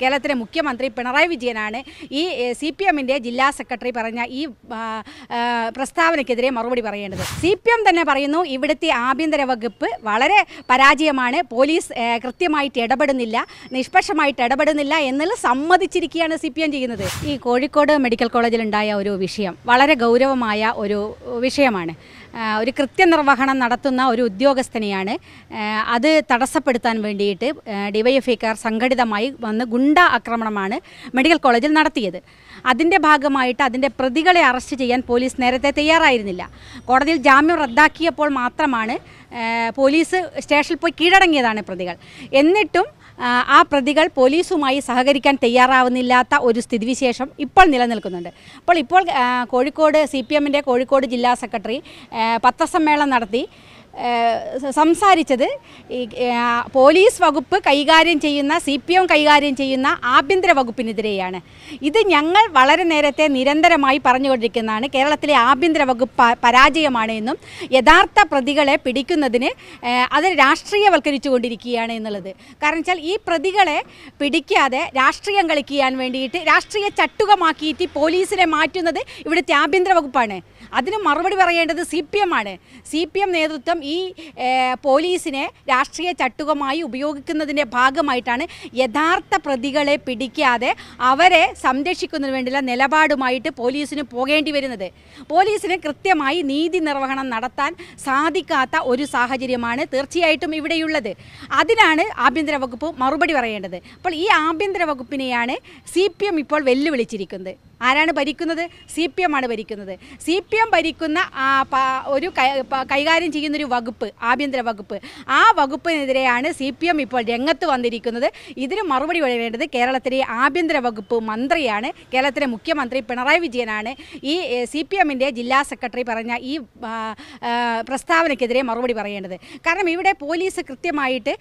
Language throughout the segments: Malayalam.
കേരളത്തിലെ മുഖ്യമന്ത്രി പിണറായി വിജയനാണ്. ഈ സി പി എമ്മിന്റെ ജില്ലാ സെക്രട്ടറി പറഞ്ഞ ഈ പ്രസ്താവനയ്ക്കെതിരെ മറുപടി പറയേണ്ടത്. സി പി എം തന്നെ പറയുന്നു ഇവിടുത്തെ ആഭ്യന്തര വകുപ്പ് വളരെ പരാജയമാണ്. പോലീസ് കൃത്യമായിട്ട് ഇടപെടുന്നില്ല നിഷ്പക്ഷമായിട്ട് ഇടപെടുന്നില്ല എന്നുള്ളത് സമ്മതിച്ചിരിക്കുകയാണ് സി പി എം ചെയ്യുന്നത്. ഈ കോഴിക്കോട് മെഡിക്കൽ കോളേജിലുണ്ടായ ഒരു വിഷയം വളരെ ഗൗരവമായ ഒരു വിഷയമാണ്. ഒരു കൃത്യനിർവഹണം നടത്തുന്ന ഒരു ഉദ്യോഗസ്ഥനെയാണ്. അത് തടസ്സപ്പെടുത്താൻ വേണ്ടിയിട്ട് ഡിവൈഎഫ്ഐക്കാർ സംഘടിതമായി വന്ന് ഗുണ്ട ആക്രമണമാണ് മെഡിക്കൽ കോളേജിൽ നടത്തിയത്. അതിന്റെ ഭാഗമായിട്ട് അതിന്റെ പ്രതികളെ അറസ്റ്റ് ചെയ്യാൻ പോലീസ് നേരത്തെ തയ്യാറായിരുന്നില്ല. കോടതിയിൽ ജാമ്യം റദ്ദാക്കിയപ്പോൾ മാത്രമാണ് പോലീസ് സ്റ്റേഷനിൽ പോയി കീഴടങ്ങിയതാണ് പ്രതികൾ. എന്നിട്ടും ആ, പ്രതികൾ പോലീസുമായി സഹകരിക്കാൻ തയ്യാറാവുന്നില്ലാത്ത ഒരു സ്ഥിതിവിശേഷം ഇപ്പോൾ നിലനിൽക്കുന്നുണ്ട്. അപ്പോൾ ഇപ്പോൾ കോഴിക്കോട് സി പി എമ്മിന്റെ കോഴിക്കോട് ജില്ലാ സെക്രട്ടറി പത്രസമ്മേളനം നടത്തി. സംസാരിച്ചത് ഈ പോലീസ് വകുപ്പ് കൈകാര്യം ചെയ്യുന്ന സി പി എം കൈകാര്യം ചെയ്യുന്ന ആഭ്യന്തര വകുപ്പിനെതിരെയാണ്. ഇത് ഞങ്ങൾ വളരെ നേരത്തെ നിരന്തരമായി പറഞ്ഞുകൊണ്ടിരിക്കുന്നതാണ്. കേരളത്തിലെ ആഭ്യന്തര വകുപ്പ് പരാജയമാണ് എന്നും യഥാർത്ഥ പ്രതികളെ പിടിക്കുന്നതിന് അത് രാഷ്ട്രീയവൽക്കരിച്ചു കൊണ്ടിരിക്കുകയാണ് എന്നുള്ളത്. കാരണം വെച്ചാൽ ഈ പ്രതികളെ പിടിക്കാതെ രാഷ്ട്രീയം കളിക്കാൻ വേണ്ടിയിട്ട് രാഷ്ട്രീയ ചട്ടുകമാക്കിയിട്ട് പോലീസിനെ മാറ്റുന്നത് ഇവിടുത്തെ ആഭ്യന്തര വകുപ്പാണ്. അതിന് മറുപടി പറയേണ്ടത് സി പി എം ആണ്. സി പി എം നേതൃത്വം ഈ പോലീസിനെ രാഷ്ട്രീയ ചട്ടുകമായി ഉപയോഗിക്കുന്നതിന്റെ ഭാഗമായിട്ടാണ് യഥാർത്ഥ പ്രതികളെ പിടിക്കാതെ അവരെ സംരക്ഷിക്കുന്നതിന് വേണ്ടിയുള്ള നിലപാടുമായിട്ട് പോലീസിന് പോകേണ്ടി വരുന്നത്. പോലീസിന് കൃത്യമായി നീതി നിർവഹണം നടത്താൻ സാധിക്കാത്ത ഒരു സാഹചര്യമാണ് തീർച്ചയായിട്ടും ഇവിടെയുള്ളത്. അതിനാണ് ആഭ്യന്തര വകുപ്പ് മറുപടി പറയേണ്ടത്. അപ്പോൾ ഈ ആഭ്യന്തര വകുപ്പിനെയാണ് സി ഇപ്പോൾ വെല്ലുവിളിച്ചിരിക്കുന്നത്. ആരാണ് ഭരിക്കുന്നത്? സി പി എം ആണ് ഭരിക്കുന്നത്. സി പി എം ഭരിക്കുന്ന ഒരു കൈകാര്യം ചെയ്യുന്നൊരു വകുപ്പ് ആഭ്യന്തര വകുപ്പ്. ആ വകുപ്പിനെതിരെയാണ് സി പി എം ഇപ്പോൾ രംഗത്ത് വന്നിരിക്കുന്നത്. ഇതിന് മറുപടി വേണ്ടത് കേരളത്തിലെ ആഭ്യന്തര വകുപ്പ് മന്ത്രിയാണ്. കേരളത്തിലെ മുഖ്യമന്ത്രി പിണറായി വിജയനാണ്. ഈ സി പി എമ്മിന്റെ ജില്ലാ സെക്രട്ടറി പറഞ്ഞ ഈ പ്രസ്താവനയ്ക്കെതിരെ മറുപടി പറയേണ്ടത്. കാരണം ഇവിടെ പോലീസ് കൃത്യമായിട്ട്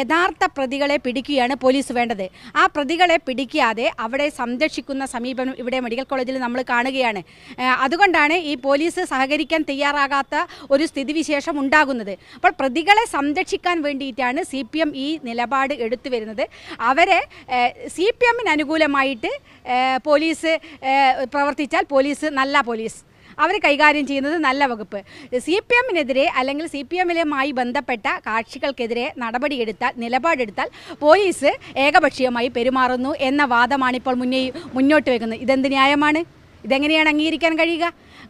യഥാർത്ഥ പ്രതികളെ പിടിക്കുകയാണ് പോലീസ് വേണ്ടത്. ആ പ്രതികളെ പിടിക്കാതെ അവിടെ സംരക്ഷിക്കുന്ന സമീപനം ഇവിടെ മെഡിക്കൽ കോളേജിൽ നമ്മൾ കാണുകയാണ്. അതുകൊണ്ടാണ് ഈ പോലീസ് സഹകരിക്കാൻ തയ്യാറാകാത്ത ഒരു സ്ഥിതിവിശേഷം ഉണ്ടാകുന്നത്. അപ്പോൾ പ്രതികളെ സംരക്ഷിക്കാൻ വേണ്ടിയിട്ടാണ് സി പി എം ഈ നിലപാട് എടുത്തു വരുന്നത്. അവരെ സി പി എമ്മിന് അനുകൂലമായിട്ട് പോലീസ് പ്രവർത്തിച്ചാൽ പോലീസ് നല്ല പോലീസ്. അവർ കൈകാര്യം ചെയ്യുന്നത് നല്ല വകുപ്പ്. സി പി എമ്മിനെതിരെ അല്ലെങ്കിൽ സി പി എമ്മിലുമായി ബന്ധപ്പെട്ട കാക്ഷികൾക്കെതിരെ നടപടിയെടുത്താൽ നിലപാടെടുത്താൽ പോലീസ് ഏകപക്ഷീയമായി പെരുമാറുന്നു എന്ന വാദമാണ് ഇപ്പോൾ മുന്നേ മുന്നോട്ട് വെക്കുന്നത്. ഇതെന്ത് ന്യായമാണ്? ഇതെങ്ങനെയാണ് അംഗീകരിക്കാൻ കഴിയുക?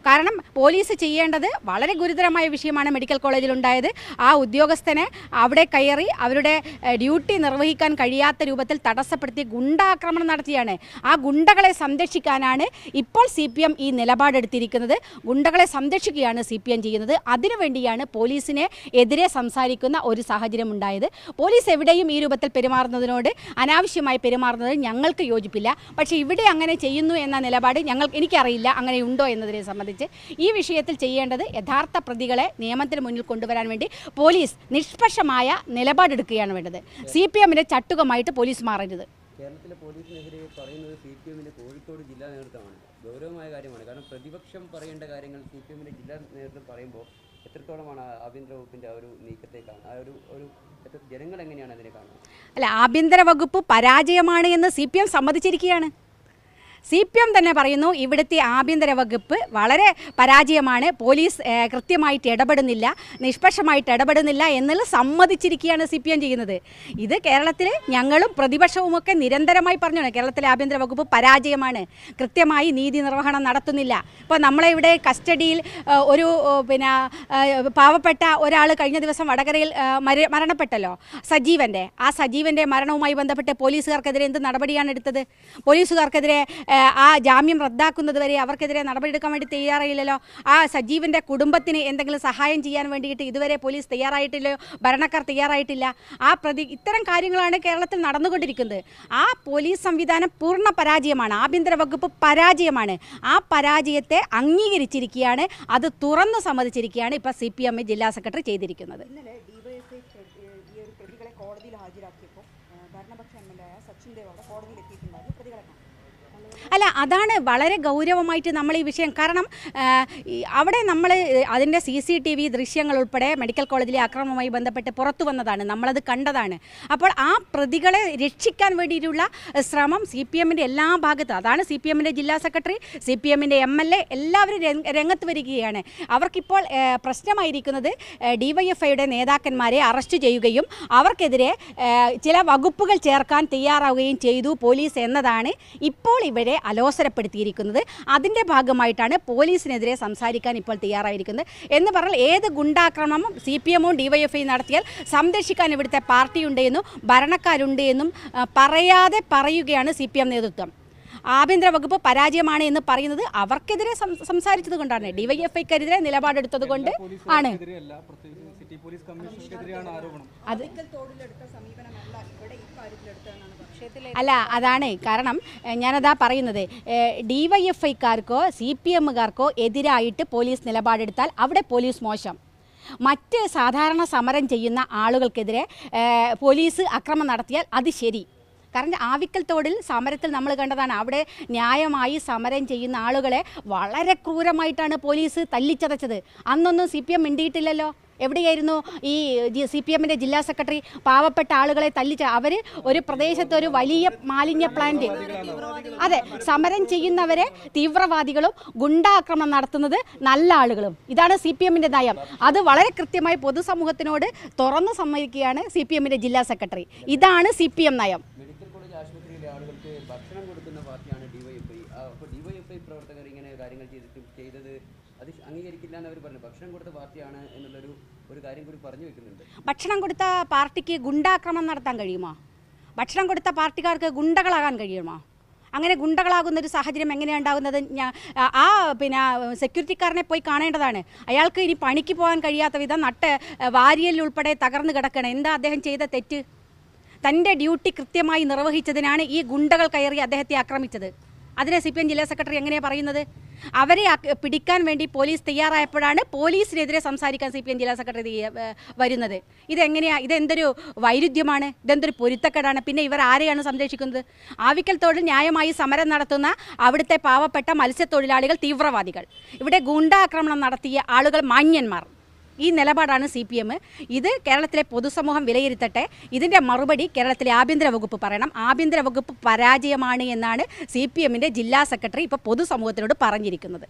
കാരണം പോലീസ് ചെയ്യേണ്ടത് വളരെ ഗുരുതരമായ വിഷയമാണ് മെഡിക്കൽ കോളേജിൽ ഉണ്ടായത്. ആ ഉദ്യോഗസ്ഥനെ അവിടെ കയറി അവരുടെ ഡ്യൂട്ടി നിർവഹിക്കാൻ കഴിയാത്ത രൂപത്തിൽ തടസ്സപ്പെടുത്തി ഗുണ്ടാക്രമണം നടത്തിയാണ്. ആ ഗുണ്ടകളെ സംരക്ഷിക്കാനാണ് ഇപ്പോൾ സി പി എം ഈ നിലപാടെടുത്തിരിക്കുന്നത് ഗുണ്ടകളെ സംരക്ഷിക്കുകയാണ് സി പി എം ചെയ്യുന്നത്. അതിനുവേണ്ടിയാണ് പോലീസിനെ എതിരെ സംസാരിക്കുന്ന ഒരു സാഹചര്യം ഉണ്ടായത്. പോലീസ് എവിടെയും ഈ രൂപത്തിൽ പെരുമാറുന്നതിനോട് അനാവശ്യമായി പെരുമാറുന്നത് ഞങ്ങൾക്ക് യോജിപ്പില്ല. പക്ഷേ ഇവിടെ അങ്ങനെ ചെയ്യുന്നു എന്ന നിലപാട് ഞങ്ങൾ എനിക്കറിയില്ല അങ്ങനെ ഉണ്ടോ എന്നതിനെ സംബന്ധിച്ച്. ഈ വിഷയത്തിൽ ചെയ്യേണ്ടത് യഥാർത്ഥ പ്രതികളെ നിയമത്തിന് മുന്നിൽ കൊണ്ടുവരാൻ വേണ്ടി പോലീസ് നിഷ്പക്ഷമായ നിലപാടെടുക്കുകയാണ് വേണ്ടത്. സി പി എമ്മിന്റെ ചട്ടുകമായിട്ട് പോലീസ് മാറരുത്. കേരളത്തിലെ പോലീസിനെതിരെ പറയുന്നത് സി പി എമ്മിന്റെ കോഴിക്കോട് ജില്ലാ നേതൃത്വമാണ്. ഗൗരവമായ കാര്യമാണ്. കാരണം പ്രതിപക്ഷം പറയേണ്ട കാര്യങ്ങൾ സി പി എമ്മിന്റെ ജില്ലാ നേതൃത്വം പറയുമ്പോൾ എത്രത്തോളമാണ് ആഭ്യന്തര വകുപ്പിന്റെ ആ ഒരു നീക്കത്തെ കാണുന്നത്? ആ ഒരു ഒരു ജനങ്ങൾ എങ്ങനെയാണ് അതിനെ കാണുന്നത്? അല്ല ആഭ്യന്തര വകുപ്പ് പരാജയമാണ് എന്ന് സി പി എം സമ്മതിച്ചിരിക്കുകയാണ്. സി പി എം തന്നെ പറയുന്നു ഇവിടുത്തെ ആഭ്യന്തര വകുപ്പ് വളരെ പരാജയമാണ്. പോലീസ് കൃത്യമായിട്ട് ഇടപെടുന്നില്ല നിഷ്പക്ഷമായിട്ട് ഇടപെടുന്നില്ല എന്നുള്ളത് സമ്മതിച്ചിരിക്കുകയാണ് സി പി എം ചെയ്യുന്നത്. ഇത് കേരളത്തിൽ ഞങ്ങളും പ്രതിപക്ഷവുമൊക്കെ നിരന്തരമായി പറഞ്ഞാണ് കേരളത്തിലെ ആഭ്യന്തര വകുപ്പ് പരാജയമാണ്. കൃത്യമായി നീതി നിർവഹണം നടത്തുന്നില്ല. ഇപ്പോൾ നമ്മളെ ഇവിടെ കസ്റ്റഡിയിൽ ഒരു പിന്നെ പാവപ്പെട്ട ഒരാൾ കഴിഞ്ഞ ദിവസം വടകരയിൽ മരണപ്പെട്ടല്ലോ സജീവന്റെ ആ സജീവന്റെ മരണവുമായി ബന്ധപ്പെട്ട് പോലീസുകാർക്കെതിരെ എന്ത് നടപടിയാണ് എടുത്തത്? പോലീസുകാർക്കെതിരെ ആ ജാമ്യം റദ്ദാക്കുന്നത് വരെ അവർക്കെതിരെ നടപടിയെടുക്കാൻ വേണ്ടി തയ്യാറായില്ലല്ലോ. ആ സജീവിന്റെ കുടുംബത്തിന് എന്തെങ്കിലും സഹായം ചെയ്യാൻ വേണ്ടിയിട്ട് ഇതുവരെ പോലീസ് തയ്യാറായിട്ടില്ലയോ ഭരണക്കാർ തയ്യാറായിട്ടില്ല. ആ പ്രതി ഇത്തരം കാര്യങ്ങളാണ് കേരളത്തിൽ നടന്നുകൊണ്ടിരിക്കുന്നത്. ആ പോലീസ് സംവിധാനം പൂർണ പരാജയമാണ്. ആഭ്യന്തര വകുപ്പ് പരാജയമാണ്. ആ പരാജയത്തെ അംഗീകരിച്ചിരിക്കുകയാണ്. അത് തുറന്നു സമ്മതിച്ചിരിക്കുകയാണ് ഇപ്പോൾ സി പി എം ജില്ലാ സെക്രട്ടറി ചെയ്തിരിക്കുന്നത്. കോടതിയിൽ ഹാജരാക്കിയപ്പോൾ ഭരണപക്ഷ M L A Sachin Dev അവിടെ കോടതിയിൽ എത്തിയിട്ടുണ്ടായിരുന്നു പ്രതികളെ അല്ല അതാണ് വളരെ ഗൗരവമായിട്ട് നമ്മൾ ഈ വിഷയം. കാരണം അവിടെ നമ്മൾ അതിന്റെ സി സി ടി വി ദൃശ്യങ്ങൾ ഉൾപ്പെടെ മെഡിക്കൽ കോളേജിലെ അക്രമവുമായി ബന്ധപ്പെട്ട് പുറത്തു വന്നതാണ്. നമ്മളത് കണ്ടതാണ്. അപ്പോൾ ആ പ്രതികളെ രക്ഷിക്കാൻ വേണ്ടിയിട്ടുള്ള ശ്രമം സി പി എമ്മിന്റെ എല്ലാ ഭാഗത്തും അതാണ് സി പി എമ്മിന്റെ ജില്ലാ സെക്രട്ടറി സി പി എമ്മിന്റെ എം എൽ എ എല്ലാവരും രംഗത്ത് വരികയാണ്. അവർക്കിപ്പോൾ പ്രശ്നമായിരിക്കുന്നത് ഡിവൈഎഫ്ഐയുടെ നേതാക്കന്മാരെ അറസ്റ്റ് ചെയ്യുകയും അവർക്കെതിരെ ചില വകുപ്പുകൾ ചേർക്കാൻ തയ്യാറാവുകയും ചെയ്തു പോലീസ് എന്നതാണ്. ഇപ്പോൾ ഇവരെ അലോസരപ്പെടുത്തിയിരിക്കുന്നത്. അതിന്റെ ഭാഗമായിട്ടാണ് പോലീസിനെതിരെ സംസാരിക്കാൻ ഇപ്പോൾ തയ്യാറായിരിക്കുന്നത്. എന്ന് പറഞ്ഞാൽ ഏത് ഗുണ്ടാക്രമണം സി പി എമ്മും ഡിവൈഎഫ്ഐ നടത്തിയാൽ സംരക്ഷിക്കാൻ ഇവിടുത്തെ പാർട്ടിയുണ്ട് എന്നും ഭരണക്കാരുണ്ട് എന്നും പറയാതെ പറയുകയാണ് സി പി എം നേതൃത്വം. ആഭ്യന്തര വകുപ്പ് പരാജയമാണ് എന്ന് പറയുന്നത് അവർക്കെതിരെ സംസാരിച്ചത് കൊണ്ടാണ്. ഡിവൈഎഫ്ഐക്കെതിരെ നിലപാടെടുത്തത് കൊണ്ട് ആണ്. പോലീസ് കമ്മീഷണർക്കെതിരെയാണ് ആരോപണം. അത് അല്ല അതാണ്. കാരണം ഞാനതാ പറയുന്നത്. ഡി വൈ എഫ് ഐക്കാർക്കോ സി പി എമ്മുകാർക്കോ എതിരായിട്ട് പോലീസ് നിലപാടെടുത്താൽ അവിടെ പോലീസ് മോശം. മറ്റ് സാധാരണ സമരം ചെയ്യുന്ന ആളുകൾക്കെതിരെ പോലീസ് അക്രമം നടത്തിയാൽ അത് ശരി. കാരണം ആവിക്കൽ തോടിൽ സമരത്തിൽ നമ്മൾ കണ്ടതാണ്. അവിടെ ന്യായമായി സമരം ചെയ്യുന്ന ആളുകളെ വളരെ ക്രൂരമായിട്ടാണ് പോലീസ് തല്ലിച്ചതച്ചത്. അന്നൊന്നും സി പി എം മിണ്ടിയിട്ടില്ലല്ലോ. എവിടെയായിരുന്നു ഈ സി പി എമ്മിന്റെ ജില്ലാ സെക്രട്ടറി പാവപ്പെട്ട ആളുകളെ തല്ലിച്ച? അവർ ഒരു പ്രദേശത്ത് ഒരു വലിയ മാലിന്യ പ്ലാന്റ് അതെ സമരം ചെയ്യുന്നവരെ തീവ്രവാദികളും ഗുണ്ടാക്രമണം നടത്തുന്നത് നല്ല ആളുകളും. ഇതാണ് സി പി എമ്മിന്റെ നയം. അത് വളരെ കൃത്യമായി പൊതുസമൂഹത്തിനോട് തുറന്നു സമ്മതിക്കുകയാണ് സി പി എമ്മിന്റെ ജില്ലാ സെക്രട്ടറി. ഇതാണ് സി പി എം നയം. ആളുകൾക്ക് ഭക്ഷണം കൊടുക്കുന്ന പാർട്ടിയാണ് ഡിവൈഎഫ്ഐ. അപ്പോൾ ഡിവൈഎഫ്ഐ പ്രവർത്തകർ ഇങ്ങനെ കാര്യങ്ങൾ ചെയ്തിട്ട് ചെയ്തത് അത് അംഗീകരിക്കില്ല എന്ന് അവർ പറഞ്ഞു. ഭക്ഷണം കൊടുത്ത പാർട്ടിയാണ് എന്നുള്ളൊരു ഒരു കാര്യം കൂടി പറഞ്ഞു വെക്കുന്നുണ്ട്. ഭക്ഷണം കൊടുത്ത പാർട്ടിക്ക് ഗുണ്ടാക്രമണം നടത്താൻ കഴിയുമോ? ഭക്ഷണം കൊടുത്ത പാർട്ടിക്കാർക്ക് ഗുണ്ടകളാകാൻ കഴിയുമോ? അങ്ങനെ ഗുണ്ടകളാകുന്ന ഒരു സാഹചര്യം എങ്ങനെയാണ് ഉണ്ടാകുന്നത്? ആ പിന്നെ സെക്യൂരിറ്റിക്കാരനെ പോയി കാണേണ്ടതാണ്. അയാൾക്ക് ഇനി പണിക്ക് പോകാൻ കഴിയാത്ത വിധം നട്ട് വാരിയലുൾപ്പെടെ തകർന്നു കിടക്കണം. എന്താ അദ്ദേഹം ചെയ്ത തെറ്റ്? തന്റെ ഡ്യൂട്ടി കൃത്യമായി നിർവഹിച്ചതിനാണ് ഈ ഗുണ്ടകൾ കയറി അദ്ദേഹത്തെ ആക്രമിച്ചത്. അതിനെ സി പി എം ജില്ലാ സെക്രട്ടറി എങ്ങനെയാണ് പറയുന്നത്? അവരെ പിടിക്കാൻ വേണ്ടി പോലീസ് തയ്യാറായപ്പോഴാണ് പോലീസിനെതിരെ സംസാരിക്കാൻ സി ജില്ലാ സെക്രട്ടറി വരുന്നത്. ഇതെങ്ങനെയാ ഇതെന്തൊരു വൈരുദ്ധ്യമാണ് ഇതെന്തൊരു പൊരുത്തക്കേടാണ് പിന്നെ ഇവർ ആരെയാണ് സംരക്ഷിക്കുന്നത്? ആവിക്കൽ തൊഴിൽ ന്യായമായി സമരം നടത്തുന്ന അവിടുത്തെ പാവപ്പെട്ട മത്സ്യത്തൊഴിലാളികൾ തീവ്രവാദികൾ. ഇവിടെ ഗുണ്ടാക്രമണം നടത്തിയ ആളുകൾ മാന്യന്മാർ. ഈ നിലപാടാണ് സി പി എം. ഇത് കേരളത്തിലെ പൊതുസമൂഹം വിലയിരുത്തട്ടെ. ഇതിന്റെ മറുപടി കേരളത്തിലെ ആഭ്യന്തര വകുപ്പ് പറയണം. ആഭ്യന്തര വകുപ്പ് പരാജയമാണ് എന്നാണ് സി പി എമ്മിന്റെ ജില്ലാ സെക്രട്ടറി ഇപ്പോൾ പൊതുസമൂഹത്തിനോട് പറഞ്ഞിരിക്കുന്നത്.